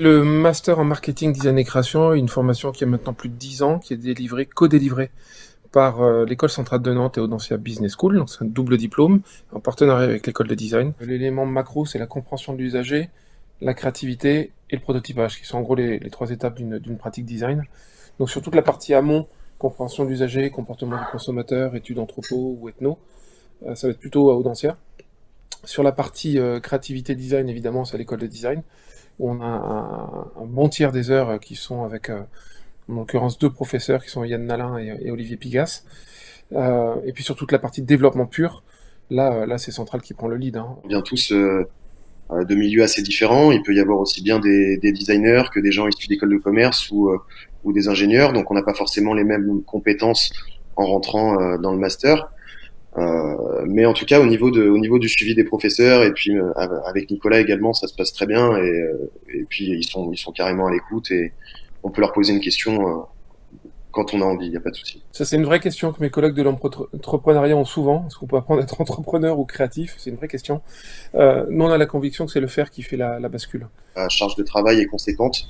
Le master en marketing, design et création, une formation qui a maintenant plus de 10 ans, qui est délivrée, co-délivrée par euh, l'école centrale de Nantes et Audencia Business School, donc c'est un double diplôme en partenariat avec l'école de design. L'élément macro, c'est la compréhension de l'usager, la créativité et le prototypage, qui sont en gros les, trois étapes d'une pratique design. Donc sur toute la partie amont, compréhension de l'usager, comportement du consommateur, études anthropo ou ethno, euh, ça va être plutôt à Audencia. Sur la partie euh, créativité design, évidemment, c'est à l'école de design on a un, bon tiers des heures euh, qui sont avec, euh, en l'occurrence, deux professeurs qui sont Yann Nalin et, Olivier Pigas. Euh, et puis sur toute la partie développement pur, là, là c'est Central qui prend le lead. Hein. On vient tous de milieux assez différents. Il peut y avoir aussi bien des, designers que des gens issus d'écoles de commerce ou des ingénieurs. Donc on n'a pas forcément les mêmes compétences en rentrant dans le master. Euh, mais en tout cas, au niveau, de, au niveau du suivi des professeurs, et puis euh, avec Nicolas également, ça se passe très bien. Et, euh, et puis, ils sont, ils sont carrément à l'écoute et on peut leur poser une question quand on a envie, il n'y a pas de souci. Ça, c'est une vraie question que mes collègues de l'entrepreneuriat ont souvent. Est-ce qu'on peut apprendre à être entrepreneur ou créatif? C'est une vraie question. Euh, nous, on a la conviction que c'est le faire qui fait la, la, bascule. La charge de travail est conséquente.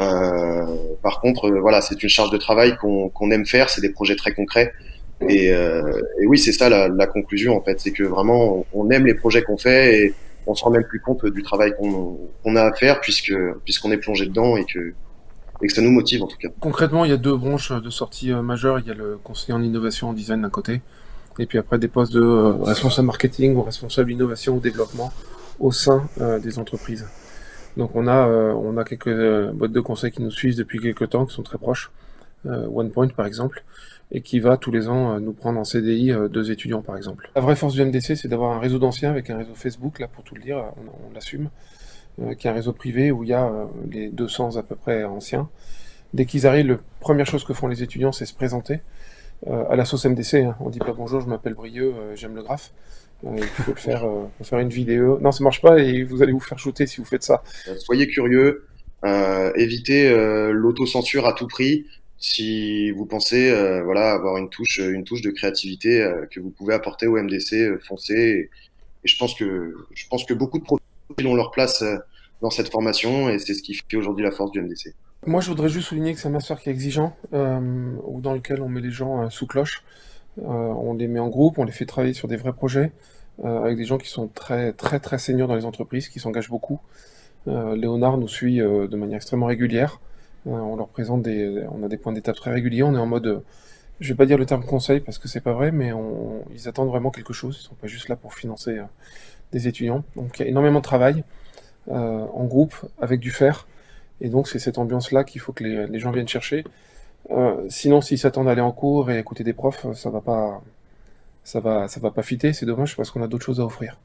Euh, par contre, voilà, c'est une charge de travail qu'on aime faire. C'est des projets très concrets. Et, euh, et oui, c'est ça la, la, conclusion en fait, c'est que vraiment on aime les projets qu'on fait et on se rend même plus compte du travail qu'on a à faire puisque puisqu'on est plongé dedans et que et que ça nous motive en tout cas. Concrètement, il y a deux branches de sortie euh, majeures. Il y a le conseiller en innovation en design d'un côté, et puis après des postes de euh, responsable marketing ou responsable innovation ou développement au sein euh, des entreprises. Donc on a on a quelques boîtes de conseil qui nous suivent depuis quelques temps, qui sont très proches. OnePoint par exemple, et qui va tous les ans euh, nous prendre en CDI euh, deux étudiants par exemple. La vraie force du MDC, c'est d'avoir un réseau d'anciens avec un réseau Facebook, là pour tout le dire, on, l'assume, euh, qui est un réseau privé où il y a les 200 à peu près anciens. Dès qu'ils arrivent, la première chose que font les étudiants, c'est se présenter. à la sauce MDC, hein. on dit pas bonjour, je m'appelle Brieux, j'aime le graphe. il faut le faire, faire une vidéo. Non, ça marche pas et vous allez vous faire shooter si vous faites ça. Soyez curieux, évitez l'autocensure à tout prix si vous pensez euh, voilà avoir une touche une touche de créativité euh, que vous pouvez apporter au MDC euh, foncez et, je pense que je pense que beaucoup de profils ont leur place dans cette formation et c'est ce qui fait aujourd'hui la force du MDC. Moi, je voudrais juste souligner que c'est un master qui est exigeant, ou dans lequel on met les gens sous cloche. on les met en groupe, on les fait travailler sur des vrais projets, avec des gens qui sont très très très seniors dans les entreprises, qui s'engagent beaucoup. Léonard nous suit de manière extrêmement régulière. Euh, on leur présente des, on a des points d'étape très réguliers. On est en mode, je vais pas dire le terme conseil parce que c'est pas vrai, mais ils attendent vraiment quelque chose. Ils sont pas juste là pour financer euh, des étudiants. Donc il y a énormément de travail euh, en groupe avec du faire. Et donc c'est cette ambiance-là qu'il faut que les, gens viennent chercher. sinon, s'ils s'attendent à aller en cours et écouter des profs, ça va pas, ça va, va pas fitter. C'est dommage parce qu'on a d'autres choses à offrir.